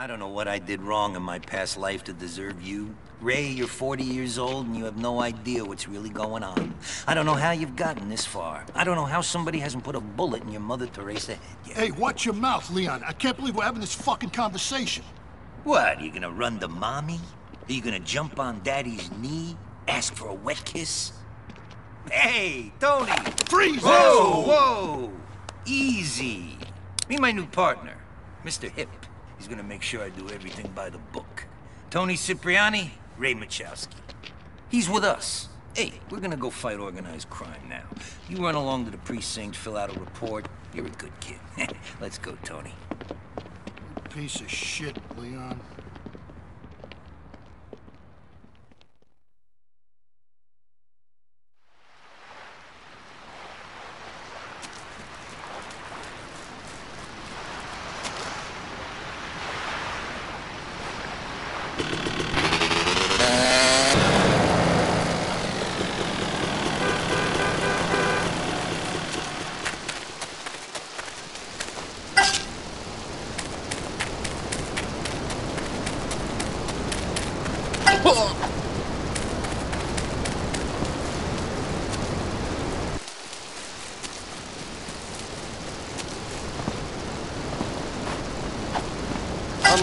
I don't know what I did wrong in my past life to deserve you. Ray, you're 40 years old and you have no idea what's really going on. I don't know how you've gotten this far. I don't know how somebody hasn't put a bullet in your Mother Teresa head yet. Hey, watch your mouth, Leon. I can't believe we're having this fucking conversation. What, are you gonna run to mommy? Are you gonna jump on daddy's knee? Ask for a wet kiss? Hey, Toni! Freeze! Whoa, whoa! Easy. Meet my new partner, Mr. Hip. He's gonna make sure I do everything by the book. Toni Cipriani, Ray Machowski. He's with us. Hey, we're gonna go fight organized crime now. You run along to the precinct, fill out a report. You're a good kid. Let's go, Toni. Piece of shit, Leon.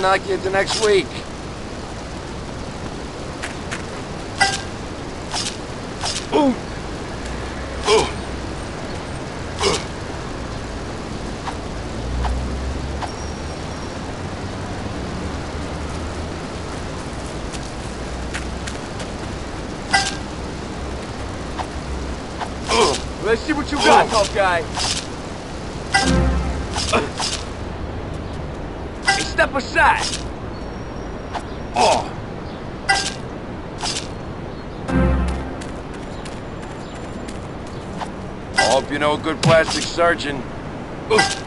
Knock you into next week. Ooh. Ooh. Let's see what you got, tough guy. Step aside. Oh. I hope you know a good plastic surgeon. Ugh.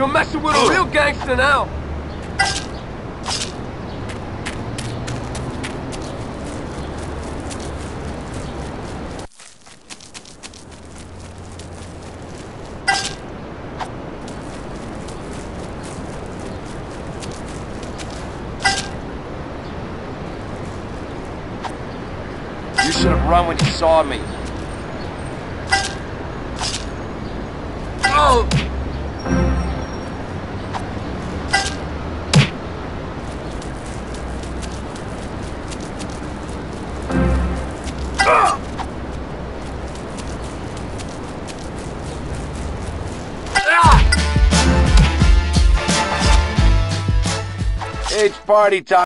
You're messing with a real gangster now. You should have run when you saw me. Oh! It's party time.